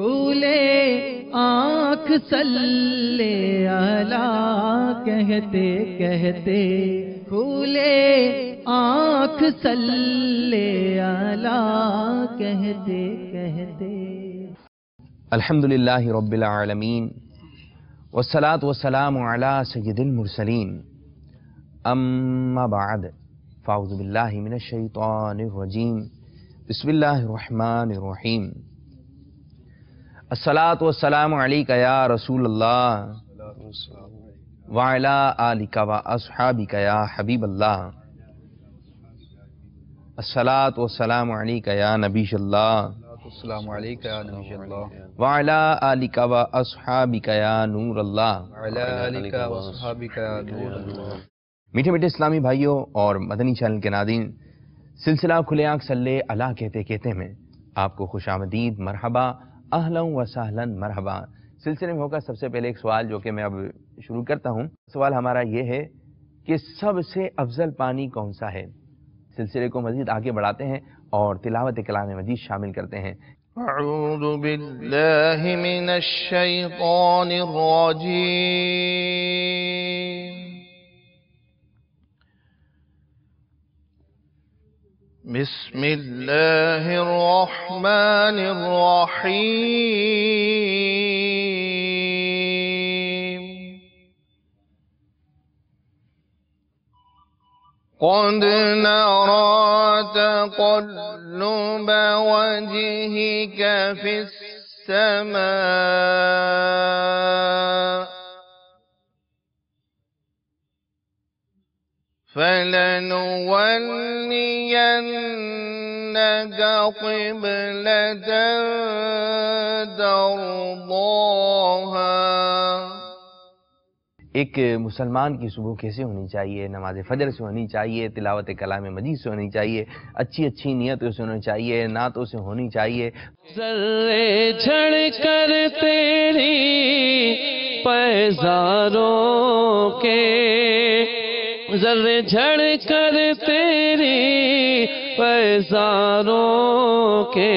کھولے، آنکھ سلے اللہ کہتے کہتے کھولے، آنکھ سلے اللہ کہتے کہتے۔ الحمد للہ رب العالمین، والصلاة والسلام على سید المرسلین۔ اما بعد، فاعوذ باللہ من الشیطان الرجیم۔ بسم اللہ الرحمن الرحیم۔ الصلاة والسلام علیکہ یا رسول اللہ وعلا آلکہ و اصحابکہ یا حبیب اللہ الصلاة والسلام علیکہ یا نبی اللہ السلام علیکم یا نبی اللہ وعلا آلکہ و اصحابکہ یا نور اللہ وعلی آلک و صحابک یا نور اللہ میٹھے میٹھے اسلامی بھائیوں اور مدنی چینل کے ناظرین سلسلہ کھلے آنکھ سلے اللہ کہتے کہتے میں آپ کو خوش آمدید مرحبا۔ اہلا و مرحبا۔ سلسلے میں ہوگا سب سے پہلے ایک سوال جو کہ میں اب شروع کرتا ہوں۔ سوال ہمارا یہ ہے کہ سب سے افضل پانی کون سا ہے؟ سلسلے کو مزید آگے بڑھاتے ہیں اور تلاوت کلام مجید شامل کرتے ہیں۔ اعوذ باللہ من الشیطان الرجیم۔ بسم اللہ الرحمن الرحیم قد نرى تقلب وجهك في السماء. فلنولينك قبلة ترضاها ایک مسلمان کی صبح کیسے ہونی چاہیے؟ نماز فجر سے ہونی چاہیے تلاوت کلام مجید سے ہونی چاہیے اچھی اچھی نیتوں سے ہونی چاہیے نعتوں سے ہونی چاہیے۔ ذرے جھڑ کر تیری پیزاروں کے ذرے جھڑ کر تیری پیزاروں کے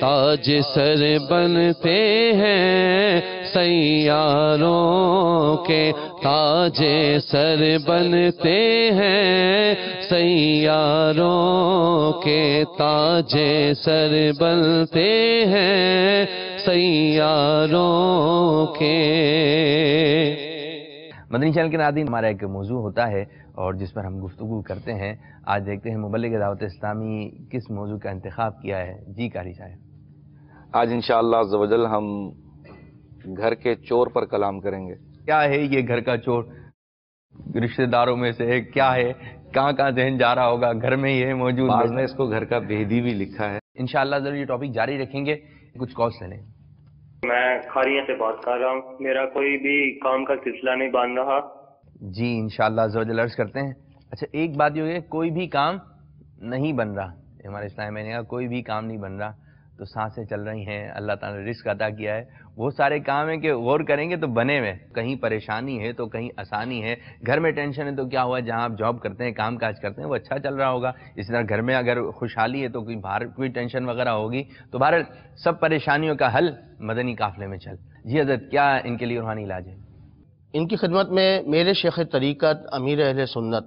تاج سر بنتے ہیں سیاروں کے تاج سر بنتے ہیں سیاروں کے تاج سر بنتے ہیں سیاروں کے مدنی چینل کے ناظرین ہمارا ایک موضوع ہوتا ہے اور جس پر ہم گفتگو کرتے ہیں۔ آج دیکھتے ہیں مبلغ دعوت اسلامی کس موضوع کا انتخاب کیا ہے۔ جی کاری صاحب۔ آج انشاءاللہ عز و جل ہم گھر کے چور پر کلام کریں گے۔ کیا ہے یہ گھر کا چور؟ رشتہ داروں میں سے کیا ہے؟ کہاں کہاں ذہن جا رہا ہوگا؟ گھر میں یہ موجود نے اس کو گھر کا بہدی بھی لکھا ہے۔ انشاءاللہ ضرور یہ ٹاپک جاری رکھیں گے۔ کچھ کالس لیں میں کھاریہ سے بات کر رہا ہوں۔ میرا کوئی بھی کام کا سلسلہ نہیں بن رہا۔ جی انشاءاللہ شاء اللہ عرض کرتے ہیں۔ اچھا ایک بات یہ ہے، کوئی بھی کام نہیں بن رہا۔ ہمارے اسلام میں نے کہا، کوئی بھی کام نہیں بن رہا۔ تو سانسیں چل رہی ہیں۔ اللہ تعالیٰ نے رزق عطا کیا ہے۔ وہ سارے کام ہیں کہ غور کریں گے تو بنے ہوئے کہیں پریشانی ہے تو کہیں آسانی ہے۔ گھر میں ٹینشن ہے تو کیا ہوا؟ جہاں آپ جاب کرتے ہیں، کام کاج کرتے ہیں، وہ اچھا چل رہا ہوگا۔ اسی طرح گھر میں اگر خوشحالی ہے تو کوئی باہر کوئی ٹینشن وغیرہ ہوگی تو بہر سب پریشانیوں کا حل مدنی قافلے میں چل۔ جی حضرت، کیا ان کے لیے روحانی علاج ہے؟ ان کی خدمت میں میرے شیخ طریقت امیر اہل سنت۔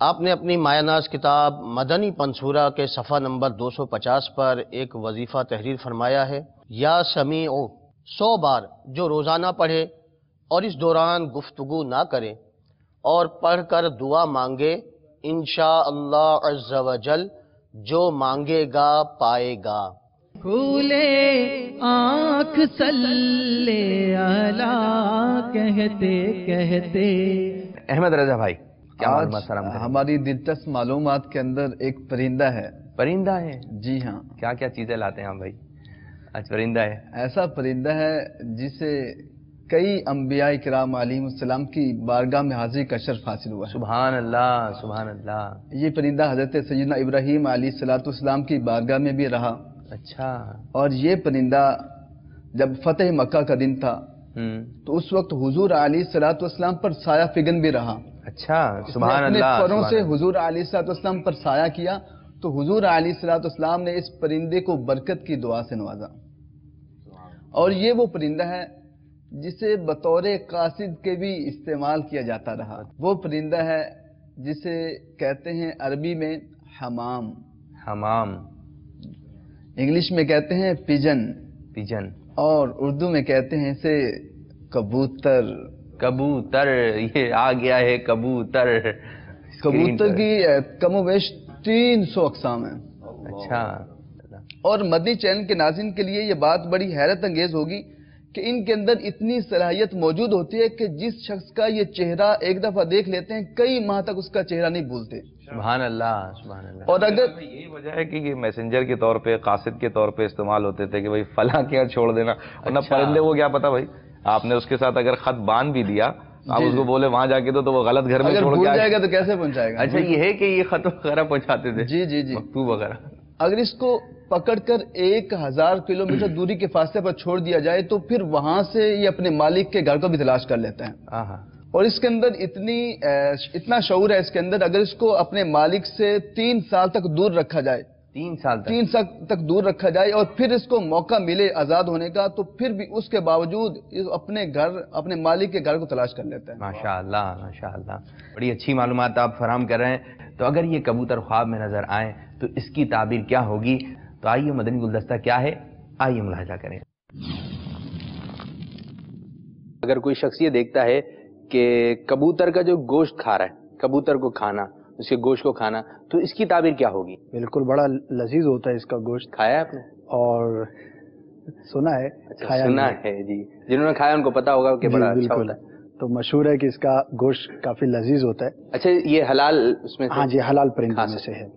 آپ نے اپنی مایہ ناز کتاب مدنی پنصورہ کے صفحہ نمبر دو سو پچاس پر ایک وظیفہ تحریر فرمایا ہے۔ یا سمیع سو بار جو روزانہ پڑھے اور اس دوران گفتگو نہ کرے اور پڑھ کر دعا مانگے انشاء اللہ عز و جل جو مانگے گا پائے گا۔ کھولے آنکھ سلے اللہ کہتے کہتے۔ احمد رضا بھائی کیا؟ ہماری دلچسپ معلومات کے اندر ایک پرندہ ہے۔ پرندہ ہے؟ جی ہاں۔ کیا کیا چیزیں لاتے ہیں ہم بھائی؟ آج پرندہ ہے۔ ایسا پرندہ ہے جسے کئی انبیاء کرام علیہ السلام کی بارگاہ میں حاضری کا شرف حاصل ہوا سبحان اللہ سبحان اللہ۔ یہ پرندہ حضرت سیدنا ابراہیم علیہ السلاۃ والسلام کی بارگاہ میں بھی رہا۔ اچھا۔ اور یہ پرندہ جب فتح مکہ کا دن تھا تو اس وقت حضور علیہ السلاۃ والسلام پر سایہ فگن بھی رہا۔ اچھا سبحان اللہ پروں سے۔ حضور علیہ السلاۃ والسلام پر سایہ کیا تو حضور علیہ السلاۃ اسلام نے اس پرندے کو برکت کی دعا سے نوازا۔ اور یہ وہ پرندہ ہے جسے بطور قاصد کے بھی استعمال کیا جاتا رہا۔ وہ پرندہ ہے جسے کہتے ہیں عربی میں حمام۔ حمام۔ انگلش میں کہتے ہیں پیجن۔ پیجن۔ اور اردو میں کہتے ہیں اسے کبوتر۔ کبوتر یہ آ گیا ہے کبوتر۔ کبوتر۔ کی کم و بیش تین سو اقسام ہیں۔ اچھا۔ اور مدنی چین کے ناظرین کے لیے یہ بات بڑی حیرت انگیز ہوگی کہ ان کے اندر اتنی صلاحیت موجود ہوتی ہے کہ جس شخص کا یہ چہرہ ایک دفعہ دیکھ لیتے ہیں کئی ماہ تک اس کا چہرہ نہیں بھولتے۔ سبحان اللہ سبحان اللہ۔ اور اگر یہی وجہ ہے کہ یہ میسنجر کے طور پہ قاصد کے طور پہ استعمال ہوتے تھے کہ بھائی فلاں کیا چھوڑ دینا۔ ورنہ اچھا۔ پرندے کو کیا پتا بھائی آپ نے اس کے ساتھ اگر خط باندھ بھی دیا آپ جی، اس کو جی۔ بولے وہاں جا کے تو وہ غلط گھر میں اگر چھوڑ بھول کے جائے آئے گا تو کیسے پہنچائے گا؟ اچھا یہ ہے کہ یہ خط وغیرہ پہنچاتے تھے۔ جی جی جی۔ مکتوب وغیرہ۔ اگر اس کو پکڑ کر ایک ہزار کلومیٹر دوری کے فاصلے پر چھوڑ دیا جائے تو پھر وہاں سے یہ اپنے مالک کے گھر کو بھی تلاش کر لیتا ہے آہا اور اس کے اندر اتنی اتنا شعور ہے اس کے اندر اگر اس کو اپنے مالک سے تین سال تک دور رکھا جائے تین سال تک۔ تین سال تک دور رکھا جائے اور پھر اس کو موقع ملے آزاد ہونے کا تو پھر بھی اس کے باوجود اپنے گھر اپنے مالک کے گھر کو تلاش کر لیتا ہے۔ ماشاء اللہ ماشاء اللہ بڑی اچھی معلومات آپ فراہم کر رہے ہیں۔ تو اگر یہ کبوتر خواب میں نظر آئیں تو اس کی تعبیر کیا ہوگی؟ تو آئیے مدنی گلدستہ کیا ہے؟ آئیے ملاحظہ کریں۔ اگر کوئی شخص یہ دیکھتا ہے کہ کبوتر کا جو گوشت کھا رہا ہے کبوتر کو کھانا اس کے گوشت کو کھانا تو اس کی تعبیر کیا ہوگی؟ بالکل بڑا لذیذ ہوتا ہے اس کا گوشت۔ کھایا ہے آپ نے؟ اور سنا ہے کھایا سنا ہے۔ جی۔ جنہوں نے کھایا ان کو پتا ہوگا کہ جی، بڑا اچھا ہوتا ہے۔ تو مشہور ہے کہ اس کا گوشت کافی لذیذ ہوتا ہے۔ اچھا یہ حلال اس میں ہاں جی حلال پرندے میں سے ہے۔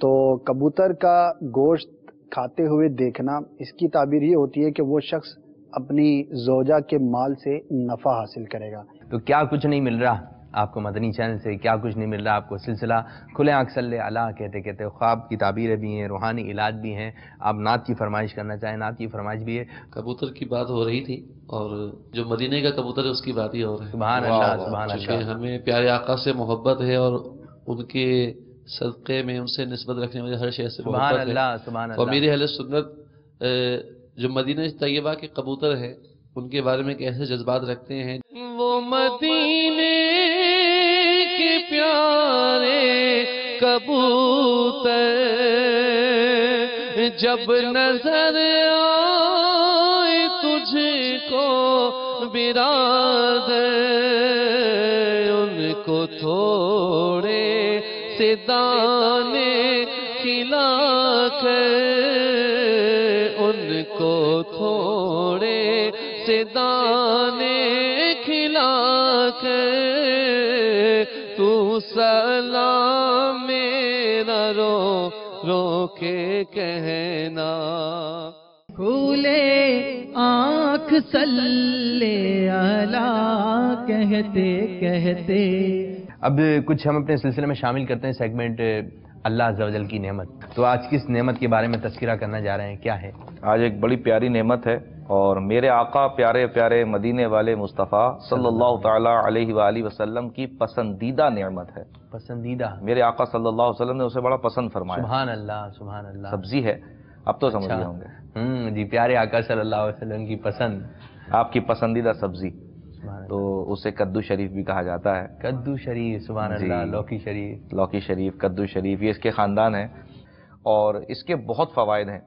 تو کبوتر کا گوشت کھاتے ہوئے دیکھنا اس کی تعبیر یہ ہوتی ہے کہ وہ شخص اپنی زوجہ کے مال سے نفع حاصل کرے گا۔ تو کیا کچھ نہیں مل رہا؟ آپ کو مدنی چینل سے کیا کچھ نہیں مل رہا آپ کو سلسلہ کھلے آنکھ صلی اللہ کہتے کہتے خواب کی تعبیریں بھی ہیں روحانی علاج بھی ہیں۔ آپ نعت کی فرمائش کرنا چاہیں نعت کی فرمائش بھی ہے۔ کبوتر کی بات ہو رہی تھی اور جو مدینے کا کبوتر ہے اس کی بات ہی اور ہے۔ سبحان اللہ سبحان اللہ۔ ہمیں پیارے آقا سے محبت ہے اور ان کے صدقے میں ان سے نسبت رکھنے والے ہر شے سے سبحان محبت ہے۔ اللہ سبحان اور اللہ۔ میرے اہل سنت جو مدینہ طیبہ کے کبوتر ہے ان کے بارے میں کیسے جذبات رکھتے ہیں۔ وہ مدینے کے پیارے کبوتر جب نظر آئے تجھ کو برادر، ان کو تھوڑے سے دانے کھلا کر، ان کو تھوڑے سے دانے کھلا کر۔ سلام میرا رو رو کے کہنا۔ کھولے آنکھ سلے اللہ کہتے کہتے۔ اب کچھ ہم اپنے سلسلے میں شامل کرتے ہیں سیگمنٹ اللہ عز و جل کی نعمت۔ تو آج کس نعمت کے بارے میں تذکرہ کرنا جا رہے ہیں؟ کیا ہے؟ آج ایک بڑی پیاری نعمت ہے۔ اور میرے آقا پیارے پیارے مدینے والے مصطفیٰ صلی اللہ تعالیٰ علیہ وآلہ وسلم کی پسندیدہ نعمت ہے۔ پسندیدہ۔ میرے آقا صلی اللہ علیہ وسلم نے اسے بڑا پسند فرمایا۔ سبحان اللہ سبحان اللہ سبزی ہے۔ اب تو سمجھ اچھا۔ گئے ہوں گے۔ جی پیارے آقا صلی اللہ علیہ وسلم کی پسند۔ آپ کی پسندیدہ سبزی۔ تو اسے کدو شریف بھی کہا جاتا ہے۔ کدو شریف سبحان جی۔ اللہ لوکی شریف۔ لوکی شریف کدو شریف یہ اس کے خاندان ہے اور اس کے بہت فوائد ہیں۔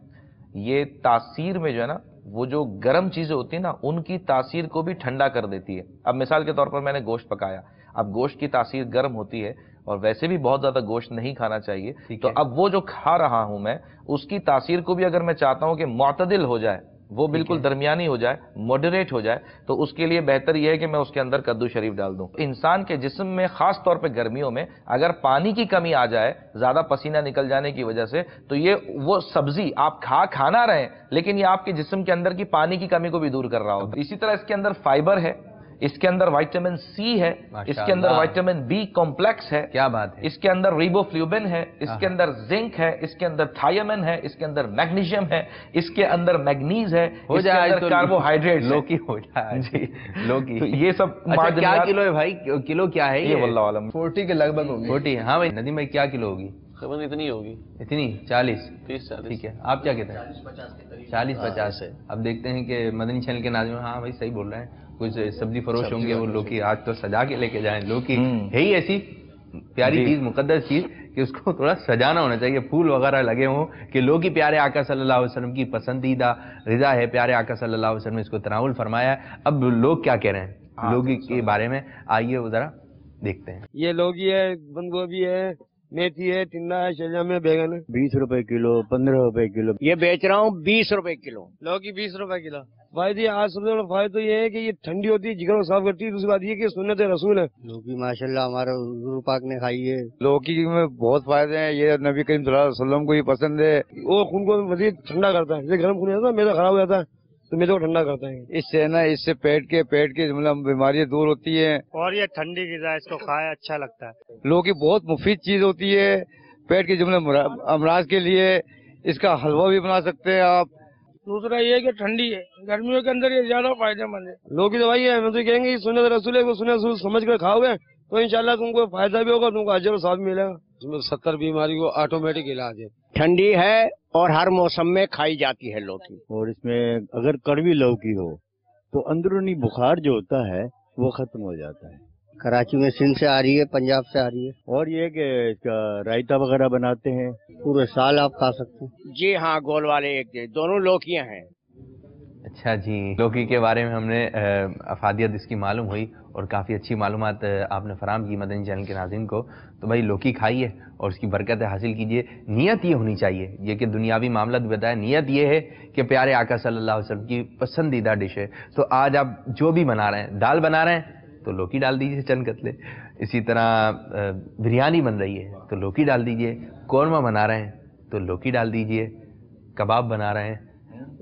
یہ تاثیر میں جو ہے نا وہ جو گرم چیزیں ہوتی ہیں نا ان کی تاثیر کو بھی ٹھنڈا کر دیتی ہے۔ اب مثال کے طور پر میں نے گوشت پکایا۔ اب گوشت کی تاثیر گرم ہوتی ہے اور ویسے بھی بہت زیادہ گوشت نہیں کھانا چاہیے۔ تو۔ اب وہ جو کھا رہا ہوں میں اس کی تاثیر کو بھی اگر میں چاہتا ہوں کہ معتدل ہو جائے وہ بالکل درمیانی ہو جائے ماڈریٹ ہو جائے تو اس کے لیے بہتر یہ ہے کہ میں اس کے اندر کدو شریف ڈال دوں۔ انسان کے جسم میں خاص طور پہ گرمیوں میں اگر پانی کی کمی آ جائے زیادہ پسینہ نکل جانے کی وجہ سے تو یہ وہ سبزی آپ کھا کھانا رہیں لیکن یہ آپ کے جسم کے اندر کی پانی کی کمی کو بھی دور کر رہا ہوتا ہے۔ اسی طرح اس کے اندر فائبر ہے۔ اس کے اندر وائٹامن سی ہے اس کے اندر۔ وائٹامن بی کمپلیکس ہے۔ کیا بات ہے؟ اس کے اندر ریبو فلیوبن ہے اس کے اندر زنک ہے اس کے اندر تھائیمن ہے اس کے اندر میگنیشیم ہے اس کے اندر میگنیز ہے ہو اس کے جائے کاربوہائیڈریٹ لوکی ہو جائے۔ جی۔ لوکی۔ یہ سب اچھا کیا کلو ہے بھائی؟ کلو کیا ہے یہ واللہ عالم۔ فورٹی کے لگ بھگ ہوگی۔ چھوٹی ہاں بھائی ندیم بھائی کیا کلو ہوگی؟ تقریباً اتنی ہوگی۔ اتنی چالیس۔ تیس چالیس۔ ٹھیک ہے آپ کیا کہتے ہیں؟ چالیس پچاس ہے اب دیکھتے ہیں کہ مدنی چینل کے ناظرین ہاں بھائی صحیح بول رہے ہیں۔ کچھ سبزی فروش ہوں گے وہ لوکی آج تو سجا کے لے کے جائیں۔ لوکی ہے ہی ایسی پیاری چیز مقدس چیز کہ اس کو تھوڑا سجانا ہونا چاہیے۔ پھول وغیرہ لگے ہوں کہ لوگ ہی پیارے آقا صلی اللہ علیہ وسلم کی پسندیدہ رضا ہے۔ پیارے آقا صلی اللہ علیہ وسلم نے اس کو تناول فرمایا ہے۔ اب لوگ کیا کہہ رہے ہیں؟ لوگی کے بارے میں آئیے وہ ذرا دیکھتے ہیں۔ یہ لوگی ہے بند گوبھی ہے۔ میتھی ہے ٹنڈا ہے شلجم ہے بیگن ہے۔ بیس روپے کلو پندرہ روپے کلو۔ یہ بیچ رہا ہوں بیس روپے کلو۔ لوکی بیس روپے کلو۔ فائدے آج سب سے بڑا فائدہ تو یہ ہے کہ یہ ٹھنڈی ہوتی ہے جگر کو صاف کرتی ہے دوسری بات یہ کہ سنت رسول ہے۔ لوکی ماشاء اللہ ہمارا حضور پاک نے کھائی ہے۔ لوکی میں بہت فائدے ہیں یہ نبی کریم صلی اللہ علیہ وسلم کو یہ پسند ہے۔ وہ خون کو مزید ٹھنڈا کرتا ہے جیسے گرم خون ہوتا ہے میدا خراب ہو جاتا ہے۔ تو میدے کو ٹھنڈا کرتا ہے اس سے نا اس سے پیٹ کے پیٹ کی مطلب بیماریاں دور ہوتی ہیں۔ اور یہ ٹھنڈی غذا اس کو کھایا اچھا لگتا ہے۔ لوکی بہت مفید چیز ہوتی ہے۔ پیٹ کے جملے امراض کے لیے اس کا حلوہ بھی بنا سکتے ہیں آپ۔ دوسرا یہ کہ ٹھنڈی ہے۔ گرمیوں کے اندر یہ زیادہ فائدہ مند ہے۔ لوگ کی دوائی ہے ہم تو کہیں گے سنت رسول ہے سنت رسول سمجھ کر کھاؤ گے تو انشاءاللہ تم کو فائدہ بھی ہوگا تم کو اجر و ثواب بھی ملے گا۔ میں ستر بیماری کو آٹومیٹک علاج ہے۔ ٹھنڈی ہے اور ہر موسم میں کھائی جاتی ہے لوکی اور اس میں اگر کڑوی لوکی ہو تو اندرونی بخار جو ہوتا ہے وہ ختم ہو جاتا ہے۔ کراچی میں سندھ سے آ رہی ہے پنجاب سے آ رہی ہے۔ اور یہ کہ اس کا رائتا وغیرہ بناتے ہیں۔ پورے سال آپ کھا سکتے ہیں۔ جی ہاں گول والے ایک دونوں لوکیاں ہیں۔ اچھا جی لوکی کے بارے میں ہم نے افادیت اس کی معلوم ہوئی اور کافی اچھی معلومات آپ نے فراہم کی مدنی چینل کے ناظرین کو۔ تو بھائی، لوکی کھائیے اور اس کی برکتیں حاصل کیجیے۔ نیت یہ ہونی چاہیے، یہ کہ دنیاوی معاملہ بھی بتایا نیت یہ ہے کہ پیارے آقا صلی اللہ علیہ وسلم کی پسندیدہ ڈش ہے۔ تو آج آپ جو بھی بنا رہے ہیں، دال بنا رہے ہیں، تو لوکی ڈال دیجیے چند قتلے اسی طرح بریانی بن رہی ہے، تو لوکی ڈال دیجیے۔ قورمہ بنا رہے ہیں، تو لوکی ڈال دیجیے۔ کباب بنا رہے ہیں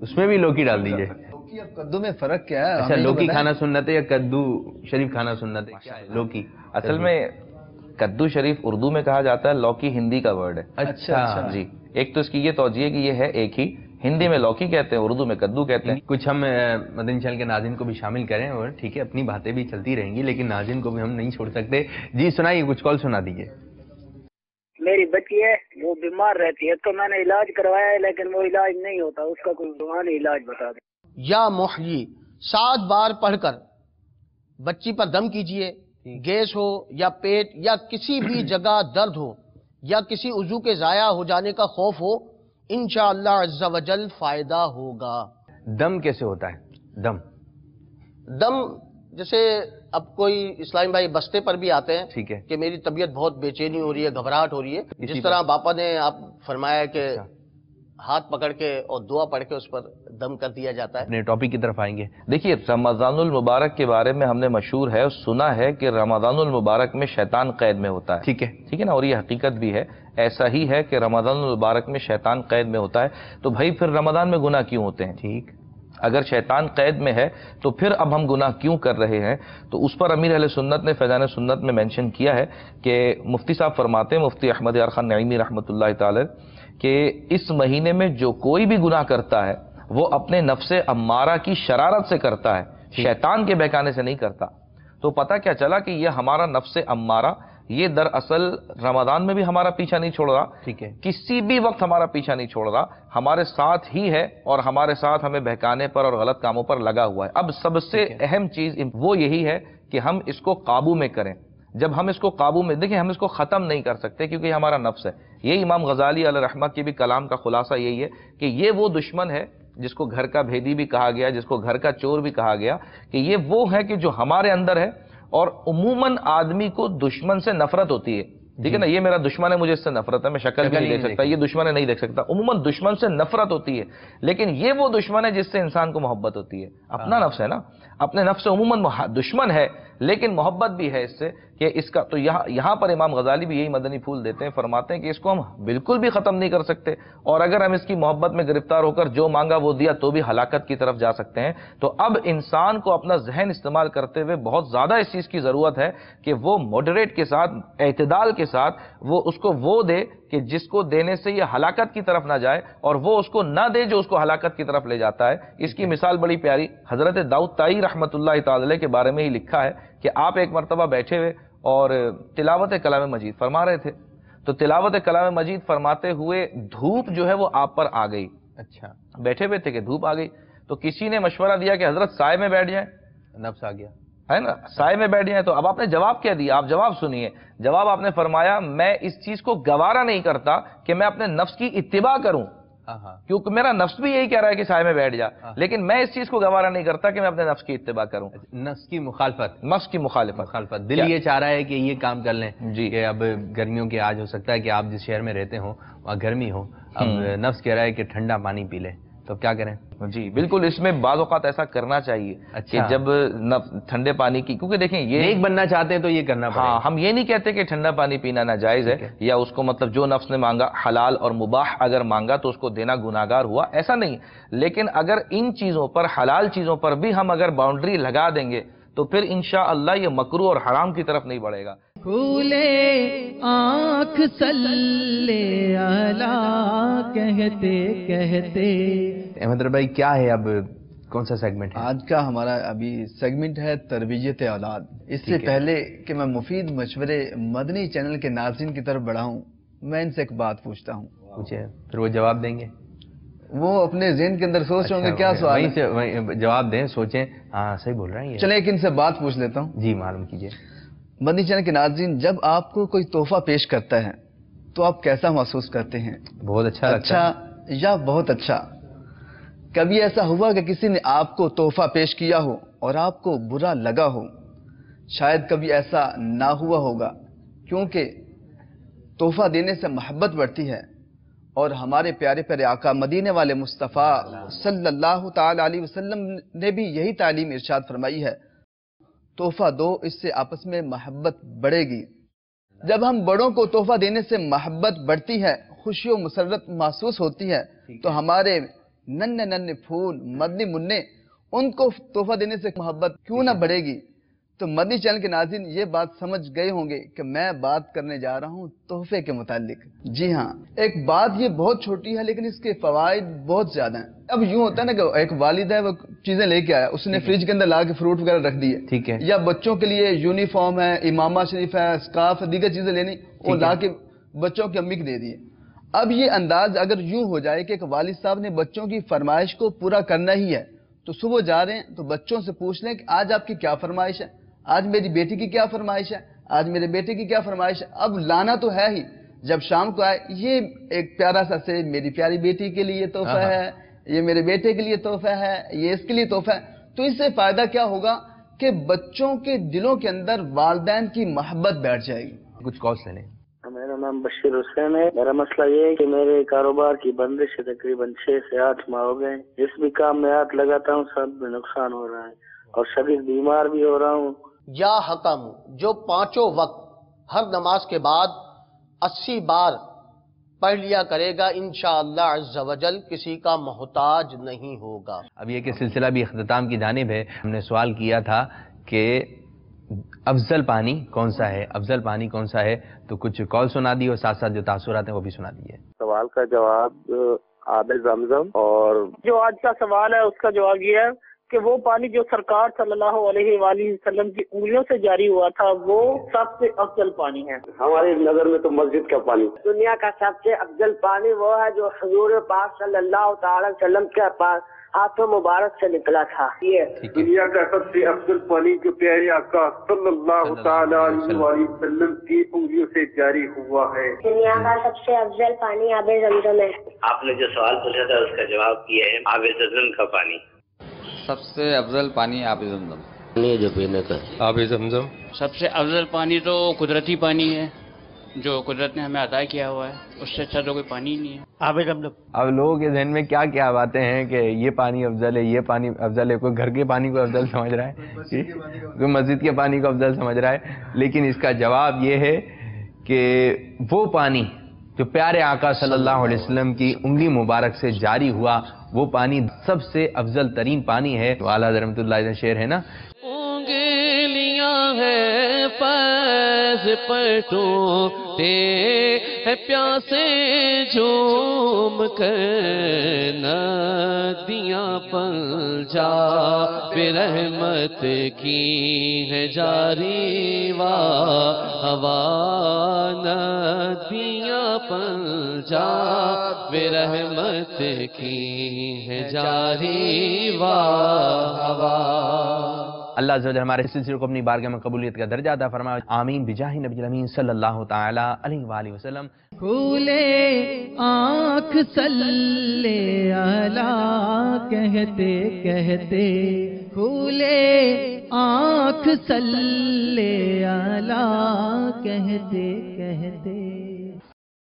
اس میں بھی لوکی ڈال دیجیے کدو میں فرق کیا ہے؟ اچھا لوکی کھانا سنت ہے یا کدو شریف کھانا سنت ہے؟ لوکی۔ اصل میں کدو شریف اردو میں کہا جاتا ہے لوکی ہندی کا ورڈ ہے۔ اچھا جی۔ ایک تو اس کی یہ توجہ کہ یہ ہے ایک ہی۔ ہندی میں لوکی کہتے ہیں اردو میں کدو کہتے ہیں۔ کچھ ہم مدن چل کے ناظرین کو بھی شامل کریں اور ٹھیک ہے اپنی باتیں بھی چلتی رہیں گی لیکن ناظرین کو بھی ہم نہیں چھوڑ سکتے۔ جی سنائیے کچھ کال سنا دیجیے میری بچی ہے۔ وہ بیمار رہتی ہے تو میں نے علاج کروایا ہے لیکن وہ علاج نہیں ہوتا اس کا کوئی روحانی علاج بتا دیں۔ یا محیی سات بار پڑھ کر بچی پر دم کیجیے گیس ہو یا پیٹ یا کسی بھی جگہ درد ہو یا کسی عضو کے ضائع ہو جانے کا خوف ہو انشاءاللہ عز و جل فائدہ ہوگا۔ دم کیسے ہوتا ہے؟ دم۔ دم جیسے اب کوئی اسلام بھائی بستے پر بھی آتے ہیں ٹھیک ہے۔ کہ میری طبیعت بہت بے چینی ہو رہی ہے گھبراہٹ ہو رہی ہے جس طرح باپا نے آپ فرمایا کہ ہاتھ پکڑ کے اور دعا پڑھ کے اس پر دم کر دیا جاتا ہے۔ اپنے ٹاپک کی طرف آئیں گے۔ دیکھیے رمضان المبارک کے بارے میں ہم نے مشہور ہے سنا ہے کہ رمضان المبارک میں شیطان قید میں ہوتا ہے۔ ٹھیک ہے۔ ٹھیک ہے نا؟ اور یہ حقیقت بھی ہے۔ ایسا ہی ہے کہ رمضان المبارک میں شیطان قید میں ہوتا ہے۔ تو بھائی پھر رمضان میں گناہ کیوں ہوتے ہیں؟ ٹھیک۔ اگر شیطان قید میں ہے تو پھر اب ہم گناہ کیوں کر رہے ہیں؟ تو اس پر امیر اہل سنت نے فیضان سنت میں مینشن کیا ہے کہ مفتی صاحب فرماتے ہیں مفتی احمد یار خان نعیمی رحمۃ اللہ تعالی کہ اس مہینے میں جو کوئی بھی گناہ کرتا ہے وہ اپنے نفس امارہ کی شرارت سے کرتا ہے شیطان کے بہکانے سے نہیں کرتا۔ تو پتہ کیا چلا کہ یہ ہمارا نفس امارہ یہ دراصل رمضان میں بھی ہمارا پیچھا نہیں چھوڑ رہا۔ ٹھیک ہے۔ کسی بھی وقت ہمارا پیچھا نہیں چھوڑ رہا۔ ہمارے ساتھ ہی ہے اور ہمارے ساتھ ہمیں بہکانے پر اور غلط کاموں پر لگا ہوا ہے۔ اب سب سے اہم چیز وہ یہی ہے کہ ہم اس کو قابو میں کریں۔ جب ہم اس کو قابو میں دیکھیں ہم اس کو ختم نہیں کر سکتے کیونکہ یہ ہمارا نفس ہے۔ یہ امام غزالی علیہ رحمہ کے بھی کلام کا خلاصہ یہی ہے کہ یہ وہ دشمن ہے جس کو گھر کا بھیدی بھی کہا گیا جس کو گھر کا چور بھی کہا گیا کہ یہ وہ ہے کہ جو ہمارے اندر ہے۔ اور عموماً آدمی کو دشمن سے نفرت ہوتی ہے۔ ٹھیک ہے نا؟ یہ میرا دشمن ہے مجھے اس سے نفرت ہے میں شکل بھی نہیں دیکھ سکتا یہ دشمن ہے نہیں دیکھ سکتا۔ عموماً دشمن سے نفرت ہوتی ہے لیکن یہ وہ دشمن ہے جس سے انسان کو محبت ہوتی ہے۔ اپنا نفس ہے نا؟ اپنے نفس عموماً دشمن ہے لیکن محبت بھی ہے اس سے۔ کہ اس کا تو یہاں یہاں پر امام غزالی بھی یہی مدنی پھول دیتے ہیں فرماتے ہیں کہ اس کو ہم بالکل بھی ختم نہیں کر سکتے۔ اور اگر ہم اس کی محبت میں گرفتار ہو کر جو مانگا وہ دیا تو بھی ہلاکت کی طرف جا سکتے ہیں۔ تو اب انسان کو اپنا ذہن استعمال کرتے ہوئے بہت زیادہ اس چیز کی ضرورت ہے کہ وہ ماڈریٹ کے ساتھ اعتدال کے ساتھ وہ اس کو وہ دے کہ جس کو دینے سے یہ ہلاکت کی طرف نہ جائے اور وہ اس کو نہ دے جو اس کو ہلاکت کی طرف لے جاتا ہے۔ اس کی مثال بڑی پیاری حضرت داؤد تائی رحمۃ اللہ تعالی کے بارے میں ہی لکھا ہے کہ آپ ایک مرتبہ بیٹھے ہوئے اور تلاوت کلام مجید فرما رہے تھے۔ تو تلاوت کلام مجید فرماتے ہوئے دھوپ جو ہے وہ آپ پر آ گئی۔ اچھا۔ بیٹھے ہوئے تھے کہ دھوپ آ گئی۔ تو کسی نے مشورہ دیا کہ حضرت سائے میں بیٹھ جائیں۔ نفس آ گیا۔ ہے نا؟ سائے میں بیٹھ جائیں تو اب آپ نے جواب کیا دیا۔ آپ جواب سنیے۔ جواب آپ نے فرمایا میں اس چیز کو گوارا نہیں کرتا کہ میں اپنے نفس کی اتباع کروں۔ کیونکہ میرا نفس بھی یہی کہہ رہا ہے کہ سائے میں بیٹھ جا۔ لیکن میں اس چیز کو گوارا نہیں کرتا کہ میں اپنے نفس کی اتباع کروں۔ نفس کی مخالفت۔ نفس کی مخالفت۔ مخالفت۔ دل یہ چاہ رہا ہے کہ یہ کام کر لیں جی۔ کہ اب گرمیوں کے آج ہو سکتا ہے کہ آپ جس شہر میں رہتے ہوں وہاں گرمی ہو اب۔ نفس کہہ رہا ہے کہ ٹھنڈا پانی پی لیں۔ تو کیا کریں؟ جی بالکل اس میں بعض اوقات ایسا کرنا چاہیے کہ اچھا۔ جب نف- ٹھنڈے پانی کی کیونکہ دیکھیں یہ نیک بننا چاہتے ہیں تو یہ کرنا پڑے۔ ہاں ہم یہ نہیں کہتے کہ ٹھنڈا پانی پینا ناجائز ہے یا اس کو مطلب جو نفس نے مانگا حلال اور مباح اگر مانگا تو اس کو دینا گناہگار ہوا ایسا نہیں۔ لیکن اگر ان چیزوں پر حلال چیزوں پر بھی ہم اگر باؤنڈری لگا دیں گے تو پھر انشاءاللہ یہ مکرو اور حرام کی طرف نہیں بڑھے گا۔ کھولے آنکھ سلے آلہ کہتے کہتے۔ احمد بھائی کیا ہے اب کون سا سیگمنٹ ہے؟ آج کا ہمارا ابھی سیگمنٹ ہے تربیت اولاد۔ اس سے۔ پہلے کہ میں مفید مشورے مدنی چینل کے ناظرین کی طرف بڑھاؤں میں ان سے ایک بات پوچھتا ہوں۔ پوچھے پھر وہ جواب دیں گے؟ وہ اپنے ذہن کے اندر سوچ رہے ہوں گے اچھا، کیا وہیں- سوال جواب دیں سوچیں۔ ہاں صحیح بول رہے ہیں یہ۔ چلیں ایک ان سے بات پوچھ لیتا ہوں۔ جی معلوم کیجیے۔ مدنی چینل کے ناظرین جب آپ کو کوئی تحفہ پیش کرتا ہے تو آپ کیسا محسوس کرتے ہیں؟ بہت اچھا لگتا اچھا یا بہت اچھا؟ کبھی ایسا ہوا کہ کسی نے آپ کو تحفہ پیش کیا ہو اور آپ کو برا لگا ہو؟ شاید کبھی ایسا نہ ہوا ہوگا کیونکہ تحفہ دینے سے محبت بڑھتی ہے اور ہمارے پیارے پیارے آقا مدینے والے مصطفیٰ صلی اللہ تعالی علیہ وسلم نے بھی یہی تعلیم ارشاد فرمائی ہے۔ تحفہ دو اس سے آپس میں محبت بڑھے گی۔ جب ہم بڑوں کو تحفہ دینے سے محبت بڑھتی ہے خوشی و مسرت محسوس ہوتی ہے تو ہمارے ننے ننے پھول مدنی منع ان کو تحفہ دینے سے محبت کیوں نہ بڑھے گی؟ تو مدنی چینل کے ناظرین یہ بات سمجھ گئے ہوں گے کہ میں بات کرنے جا رہا ہوں تحفے کے متعلق۔ جی ہاں ایک بات یہ بہت چھوٹی ہے لیکن اس کے فوائد بہت زیادہ ہیں۔ اب یوں ہوتا ہے نا کہ ایک والد ہے وہ چیزیں لے کے آیا اس نے فریج کے اندر لا کے فروٹ وغیرہ رکھ دیے۔ ٹھیک ہے۔ یا بچوں کے لیے یونیفارم ہے امامہ شریف ہے اسکارف ہے دیگر چیزیں لینی وہ۔ لا کے بچوں کی امی کو دے دیے۔ اب یہ انداز اگر یوں ہو جائے کہ ایک والد صاحب نے بچوں کی فرمائش کو پورا کرنا ہی ہے تو صبح جا رہے ہیں تو بچوں سے پوچھ لیں کہ آج آپ کی کیا فرمائش ہے؟ آج میری بیٹی کی کیا فرمائش ہے؟ آج میرے بیٹے کی کیا فرمائش ہے؟ اب لانا تو ہے ہی۔ جب شام کو آئے یہ ایک پیارا سا سے میری پیاری بیٹی کے لیے تحفہ۔ ہے یہ میرے بیٹے کے لیے تحفہ ہے یہ اس کے لیے تحفہ ہے۔ تو اس سے فائدہ کیا ہوگا کہ بچوں کے دلوں کے اندر والدین کی محبت بیٹھ جائے گی۔ کچھ کالس لے لیں۔ میرا نام بشیر حسین ہے۔ میرا مسئلہ یہ ہے کہ میرے کاروبار کی بندش ہے تقریباً چھ سے آٹھ ماہ ہو گئے جس بھی کام میں ہاتھ لگاتا ہوں سب میں نقصان ہو رہا ہے اور شدید بیمار بھی ہو رہا ہوں۔ یا حکم جو پانچوں وقت ہر نماز کے بعد اسی بار پڑھ لیا کرے گا انشاءاللہ عز و جل کسی کا محتاج نہیں ہوگا۔ اب یہ کہ سلسلہ بھی اختتام کی جانب ہے ہم نے سوال کیا تھا کہ افضل پانی کون سا ہے؟ افضل پانی کون سا ہے؟ تو کچھ کال سنا دی اور ساتھ ساتھ جو تاثرات ہیں وہ بھی سنا دیے سوال کا جواب آب زمزم اور جو آج کا سوال ہے اس کا جواب یہ ہے کہ وہ پانی جو سرکار صلی اللہ علیہ وآلہ وسلم کی انگلیوں سے جاری ہوا تھا وہ سب سے افضل پانی ہے۔ ہماری نظر میں تو مسجد کا پانی۔ دنیا کا سب سے افضل پانی وہ ہے جو حضور پاک صلی اللہ تعالی علیہ وسلم کے پاس ہاتھوں مبارک سے نکلا تھا۔ یہ دنیا کا سب سے افضل پانی جو پیارے آقا صلی اللہ تعالی علیہ وآلہ وسلم کی انگلیوں سے جاری ہوا ہے۔ دنیا کا سب سے افضل پانی آب زمزم ہے۔ آپ نے جو سوال پوچھا تھا اس کا جواب یہ ہے آب زمزم کا پانی۔ سب سے افضل پانی آب زمزم۔ پانی جو پینے کا۔ آب زمزم۔ سب سے افضل پانی تو قدرتی پانی ہے جو قدرت نے ہمیں عطا کیا ہوا ہے اس سے اچھا تو کوئی پانی ہی نہیں ہے۔ آب زمزم۔ اب لوگوں کے ذہن میں کیا کیا باتیں ہیں کہ یہ پانی افضل ہے یہ پانی افضل ہے کوئی گھر کے پانی کو افضل سمجھ رہا ہے؟ جی؟ کوئی مسجد کے پانی کو افضل سمجھ رہا ہے؟ لیکن اس کا جواب یہ ہے کہ وہ پانی جو پیارے آقا صلی اللہ علیہ وسلم کی انگلی مبارک سے جاری ہوا وہ پانی سب سے افضل ترین پانی ہے۔ اعلیٰ رحمۃ اللہ شعر ہے نا؟ انگلیاں ہیں پاس پٹوں لوٹے ہے پیاسے جھوم کر ندیاں پل جا رحمت کی ہے جاری وا، ہوا ندیاں پل جا رحمت کی ہے جاری وا، ہوا اللہ عز و جل ہمارے سلسلے کو اپنی بارگاہ میں قبولیت کا درجہ عطا فرمائے۔ آمین۔ بجاہ نبی الامین صلی اللہ تعالی علیہ وآلہ وسلم۔ کھولے آنکھ سلے آلہ کہتے کہتے۔ کھولے آنکھ سلے آلہ کہتے کہتے۔